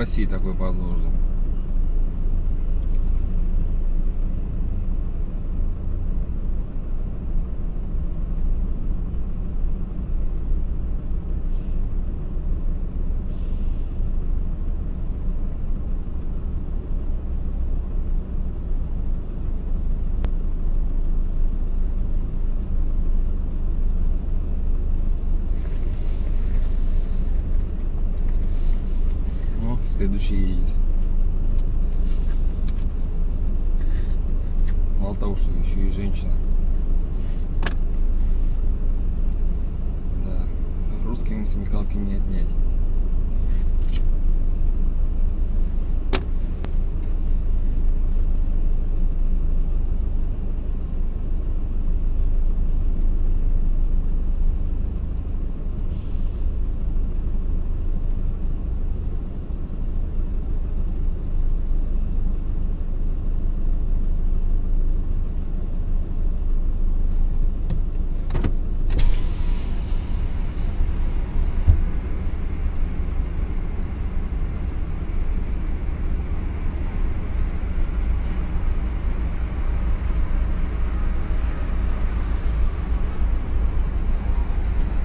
России такой позволено. Следующий едет. Мало того, что еще и женщина. Да, русским смекалки не отнять.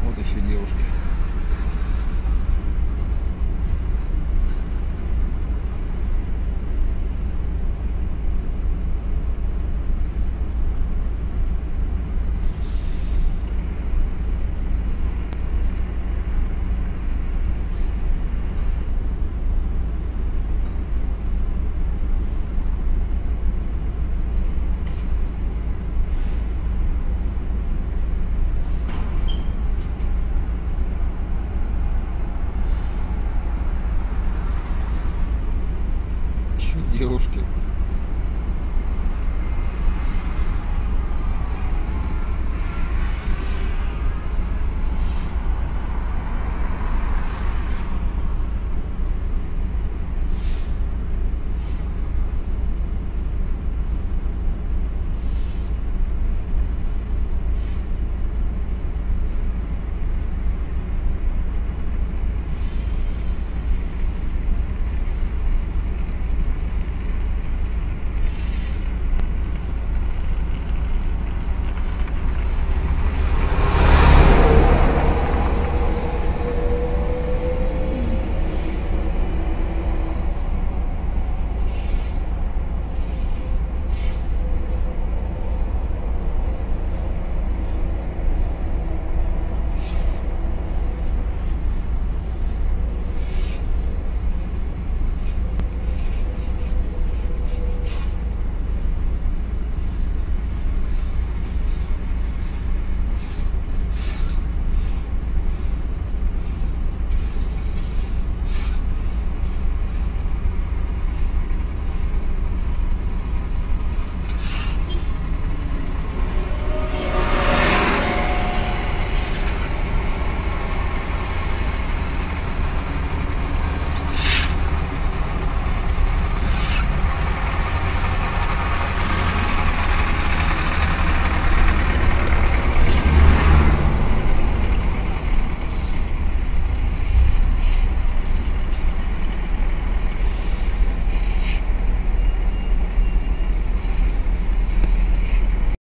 Вот еще девушки. Еще девушки.